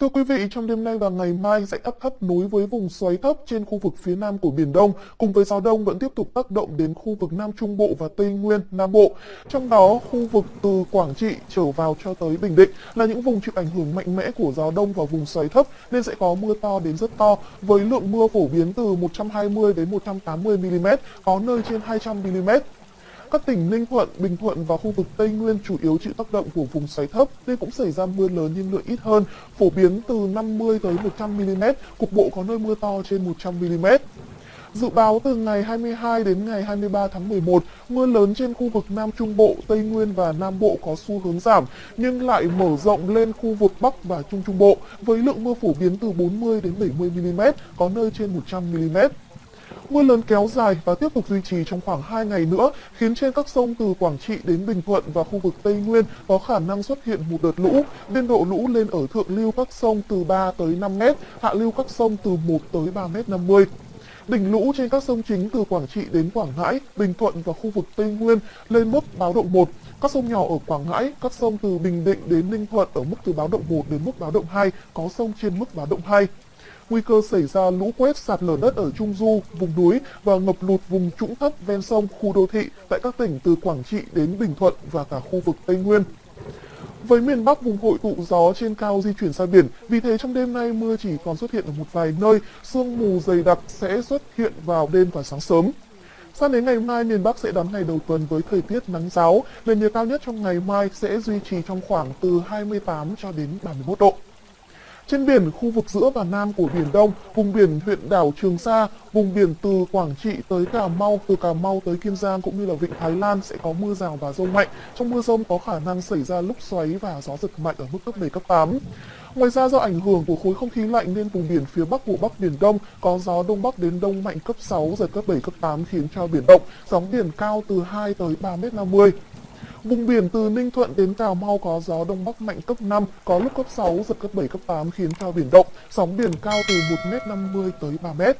Thưa quý vị, trong đêm nay và ngày mai, dãy áp thấp nối với vùng xoáy thấp trên khu vực phía nam của Biển Đông cùng với gió đông vẫn tiếp tục tác động đến khu vực Nam Trung Bộ và Tây Nguyên, Nam Bộ. Trong đó, khu vực từ Quảng Trị trở vào cho tới Bình Định là những vùng chịu ảnh hưởng mạnh mẽ của gió đông và vùng xoáy thấp nên sẽ có mưa to đến rất to với lượng mưa phổ biến từ 120 đến 180 mm, có nơi trên 200 mm. Các tỉnh Ninh Thuận, Bình Thuận và khu vực Tây Nguyên chủ yếu chịu tác động của vùng xoáy thấp nên cũng xảy ra mưa lớn nhưng lượng ít hơn, phổ biến từ 50 tới 100 mm, cục bộ có nơi mưa to trên 100 mm. Dự báo từ ngày 22 đến ngày 23 tháng 11, mưa lớn trên khu vực Nam Trung Bộ, Tây Nguyên và Nam Bộ có xu hướng giảm, nhưng lại mở rộng lên khu vực Bắc và Trung Trung Bộ với lượng mưa phổ biến từ 40 đến 70 mm, có nơi trên 100 mm. Mưa lớn kéo dài và tiếp tục duy trì trong khoảng 2 ngày nữa, khiến trên các sông từ Quảng Trị đến Bình Thuận và khu vực Tây Nguyên có khả năng xuất hiện một đợt lũ. Biên độ lũ lên ở thượng lưu các sông từ 3 tới 5 m, hạ lưu các sông từ 1 tới 3 m 50. Đỉnh lũ trên các sông chính từ Quảng Trị đến Quảng Ngãi, Bình Thuận và khu vực Tây Nguyên lên mức báo động 1. Các sông nhỏ ở Quảng Ngãi, các sông từ Bình Định đến Ninh Thuận ở mức từ báo động 1 đến mức báo động 2, có sông trên mức báo động 2 nguy cơ xảy ra lũ quét sạt lở đất ở Trung Du, vùng núi và ngập lụt vùng trũng thấp ven sông, khu đô thị tại các tỉnh từ Quảng Trị đến Bình Thuận và cả khu vực Tây Nguyên. Với miền Bắc vùng hội tụ gió trên cao di chuyển ra biển, vì thế trong đêm nay mưa chỉ còn xuất hiện ở một vài nơi, sương mù dày đặc sẽ xuất hiện vào đêm và sáng sớm. Sang đến ngày mai, miền Bắc sẽ đón ngày đầu tuần với thời tiết nắng giáo, nền nhiệt cao nhất trong ngày mai sẽ duy trì trong khoảng từ 28 cho đến 31 độ. Trên biển, khu vực giữa và nam của Biển Đông, vùng biển huyện đảo Trường Sa, vùng biển từ Quảng Trị tới Cà Mau, từ Cà Mau tới Kiên Giang cũng như là Vịnh Thái Lan sẽ có mưa rào và rông mạnh. Trong mưa rông có khả năng xảy ra lốc xoáy và gió giật mạnh ở mức cấp 7, cấp 8. Ngoài ra do ảnh hưởng của khối không khí lạnh nên vùng biển phía Bắc của Bắc Biển Đông có gió Đông Bắc đến Đông mạnh cấp 6, giật cấp 7, cấp 8 khiến cho biển động, sóng biển cao từ 2 tới 3 m 50. Vùng biển từ Ninh Thuận đến Cà Mau có gió Đông Bắc mạnh cấp 5, có lúc cấp 6, giật cấp 7, cấp 8 khiến cho biển động, sóng biển cao từ 1m50 tới 3m.